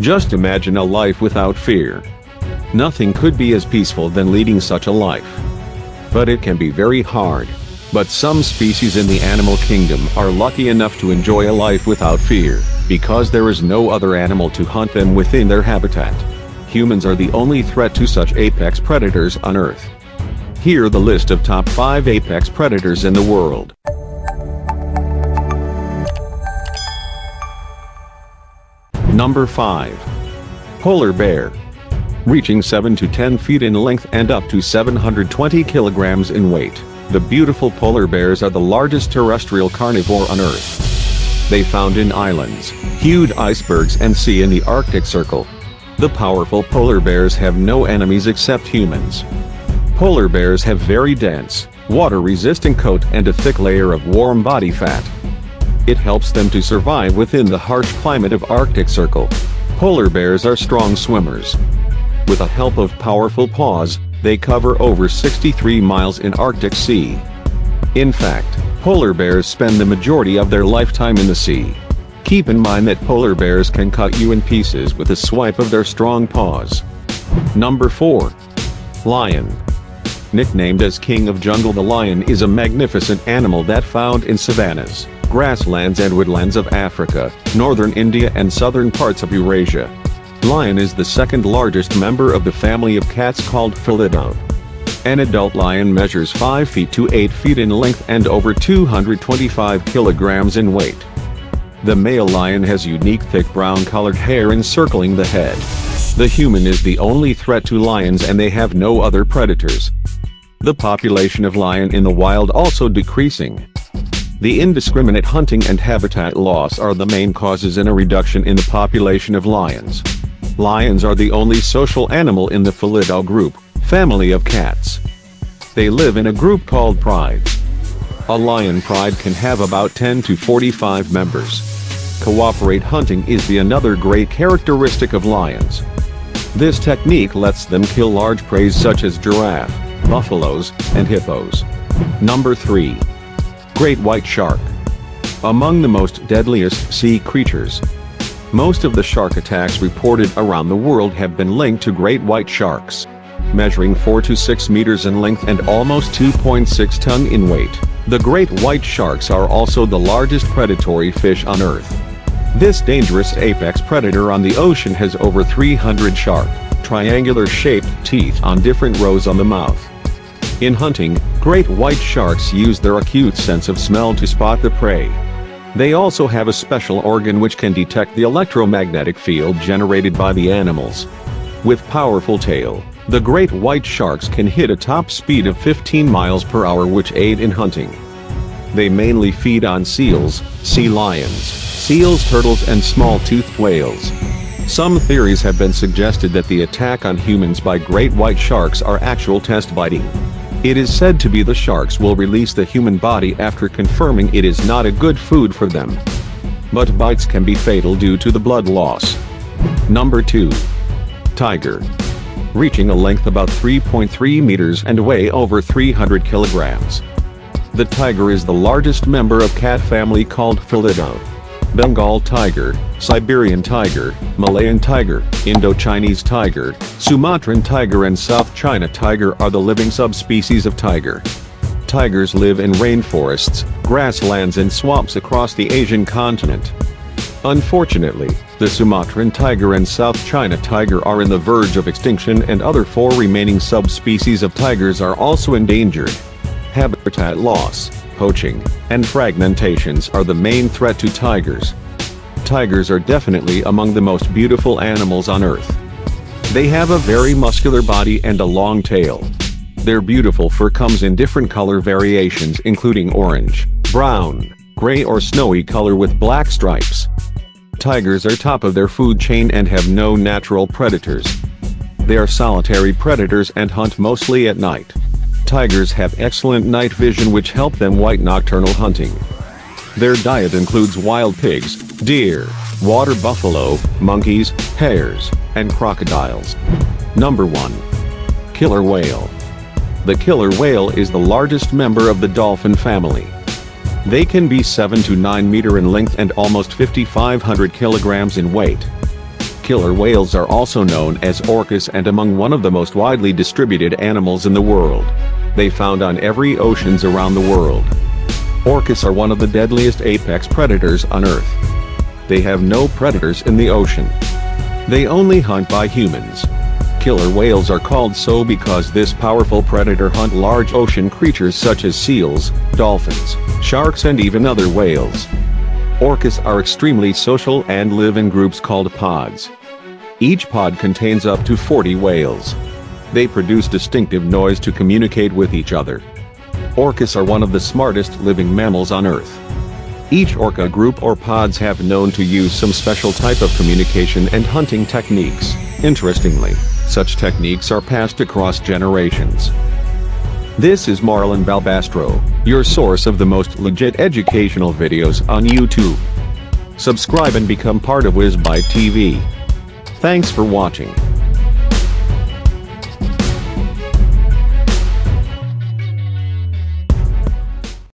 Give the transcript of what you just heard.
Just imagine a life without fear. Nothing could be as peaceful than leading such a life. But it can be very hard. But some species in the animal kingdom are lucky enough to enjoy a life without fear, because there is no other animal to hunt them within their habitat. Humans are the only threat to such apex predators on Earth. Here the list of top 5 apex predators in the world. Number 5. Polar Bear. Reaching 7 to 10 feet in length and up to 720 kilograms in weight, the beautiful polar bears are the largest terrestrial carnivore on Earth. They found in islands, huge icebergs and sea in the Arctic Circle. The powerful polar bears have no enemies except humans. Polar bears have very dense, water-resistant coat and a thick layer of warm body fat. It helps them to survive within the harsh climate of Arctic Circle. Polar bears are strong swimmers. With the help of powerful paws, they cover over 63 miles in Arctic Sea. In fact, polar bears spend the majority of their lifetime in the sea. Keep in mind that polar bears can cut you in pieces with a swipe of their strong paws. Number 4. Lion. Nicknamed as King of Jungle the lion is a magnificent animal that found in savannas, grasslands and woodlands of Africa, northern India and southern parts of Eurasia. Lion is the second largest member of the family of cats called Felidae. An adult lion measures 5 feet to 8 feet in length and over 225 kilograms in weight. The male lion has unique thick brown colored hair encircling the head. The human is the only threat to lions and they have no other predators. The population of lion in the wild also decreasing. The indiscriminate hunting and habitat loss are the main causes in a reduction in the population of lions. Lions are the only social animal in the Felidae group, family of cats. They live in a group called prides. A lion pride can have about 10 to 45 members. Cooperate hunting is the another great characteristic of lions. This technique lets them kill large prey such as giraffe, buffaloes, and hippos. Number 3. Great White Shark. Among the most deadliest sea creatures. Most of the shark attacks reported around the world have been linked to great white sharks. Measuring 4 to 6 meters in length and almost 2.6 ton in weight, the great white sharks are also the largest predatory fish on Earth. This dangerous apex predator on the ocean has over 300 sharp, triangular-shaped teeth on different rows on the mouth. In hunting, great white sharks use their acute sense of smell to spot the prey. They also have a special organ which can detect the electromagnetic field generated by the animals. With powerful tail, the great white sharks can hit a top speed of 15 miles per hour which aid in hunting. They mainly feed on seals, sea lions, seals turtles and small-toothed whales. Some theories have been suggested that the attack on humans by great white sharks are actual test biting. It is said to be the sharks will release the human body after confirming it is not a good food for them. But bites can be fatal due to the blood loss. Number 2. Tiger. Reaching a length about 3.3 meters and weigh over 300 kilograms. The tiger is the largest member of cat family called Felidae. Bengal tiger, Siberian tiger, Malayan tiger, Indo-Chinese tiger, Sumatran tiger and South China tiger are the living subspecies of tiger. Tigers live in rainforests, grasslands and swamps across the Asian continent. Unfortunately, the Sumatran tiger and South China tiger are in the verge of extinction and other four remaining subspecies of tigers are also endangered. Habitat loss, poaching, and fragmentations are the main threat to tigers. Tigers are definitely among the most beautiful animals on Earth. They have a very muscular body and a long tail. Their beautiful fur comes in different color variations including orange, brown, gray or snowy color with black stripes. Tigers are top of their food chain and have no natural predators. They are solitary predators and hunt mostly at night. Tigers have excellent night vision which help them white nocturnal hunting. Their diet includes wild pigs, deer, water buffalo, monkeys, hares, and crocodiles. Number 1. Killer Whale. The killer whale is the largest member of the dolphin family. They can be 7 to 9 meter in length and almost 5,500 kilograms in weight. killer whales are also known as orcas and among one of the most widely distributed animals in the world. They found on every oceans around the world. Orcas are one of the deadliest apex predators on Earth. They have no predators in the ocean. They only hunt by humans. Killer whales are called so because this powerful predator hunt large ocean creatures such as seals, dolphins, sharks and even other whales. Orcas are extremely social and live in groups called pods. Each pod contains up to 40 whales. They produce distinctive noise to communicate with each other. Orcas are one of the smartest living mammals on Earth. Each orca group or pods have known to use some special type of communication and hunting techniques. Interestingly, such techniques are passed across generations. This is Marlon Balbastro, your source of the most legit educational videos on YouTube. Subscribe and become part of Wizbyte TV. Thanks for watching.